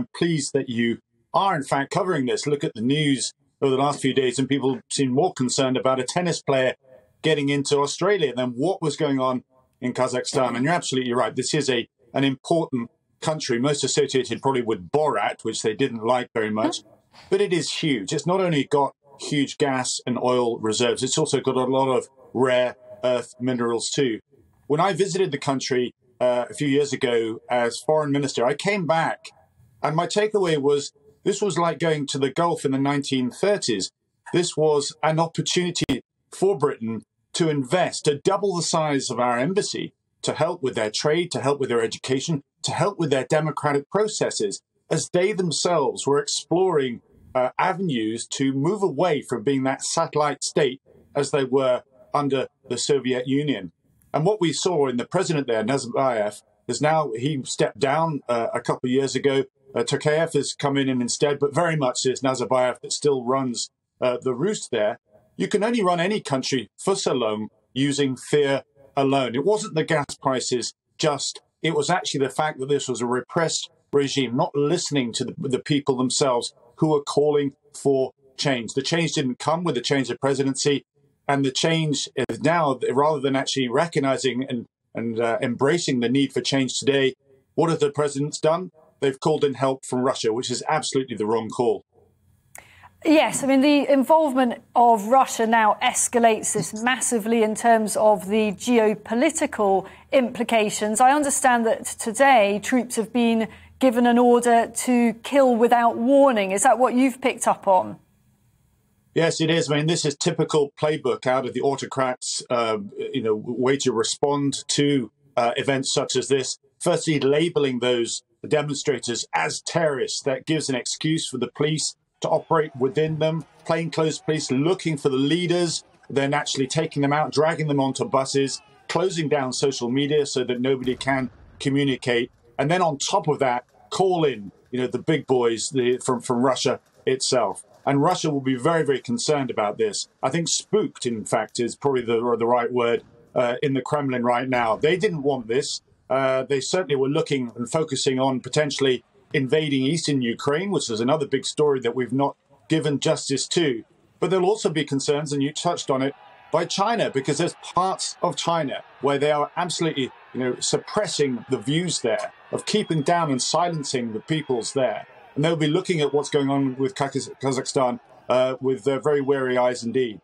I'm pleased that you are, in fact, covering this. Look at the news over the last few days, and people seem more concerned about a tennis player getting into Australia than what was going on in Kazakhstan. And you're absolutely right. This is a an important country, most associated probably with Borat, which they didn't like very much. But it is huge. It's not only got huge gas and oil reserves, it's also got a lot of rare earth minerals too. When I visited the country uh, a few years ago as foreign minister, I came back and my takeaway was this was like going to the Gulf in the 1930s. This was an opportunity for Britain to invest, to double the size of our embassy, to help with their trade, to help with their education, to help with their democratic processes, as they themselves were exploring uh, avenues to move away from being that satellite state as they were under the Soviet Union. And what we saw in the president there, Nazarbayev, is now he stepped down uh, a couple of years ago. Uh, Tokayev has come in instead, but very much it's Nazarbayev that still runs uh, the roost there. You can only run any country for so long using fear alone. It wasn't the gas prices just, it was actually the fact that this was a repressed regime, not listening to the, the people themselves who were calling for change. The change didn't come with the change of presidency. And the change is now, rather than actually recognizing and, and uh, embracing the need for change today, what have the presidents done? They've called in help from Russia, which is absolutely the wrong call. Yes, I mean, the involvement of Russia now escalates this massively in terms of the geopolitical implications. I understand that today troops have been given an order to kill without warning. Is that what you've picked up on? Yes, it is. I mean, this is typical playbook out of the autocrats, uh, you know, way to respond to uh, events such as this. Firstly, labeling those demonstrators as terrorists. That gives an excuse for the police to operate within them. Plainclothes police looking for the leaders, then actually taking them out, dragging them onto buses, closing down social media so that nobody can communicate. And then on top of that, call in, you know, the big boys the, from, from Russia itself. And Russia will be very, very concerned about this. I think spooked, in fact, is probably the, the right word uh, in the Kremlin right now. They didn't want this. Uh, they certainly were looking and focusing on potentially invading eastern Ukraine, which is another big story that we've not given justice to. But there'll also be concerns, and you touched on it, by China, because there's parts of China where they are absolutely, you know, suppressing the views there, of keeping down and silencing the peoples there and they'll be looking at what's going on with Kazakhstan uh, with uh, very wary eyes indeed.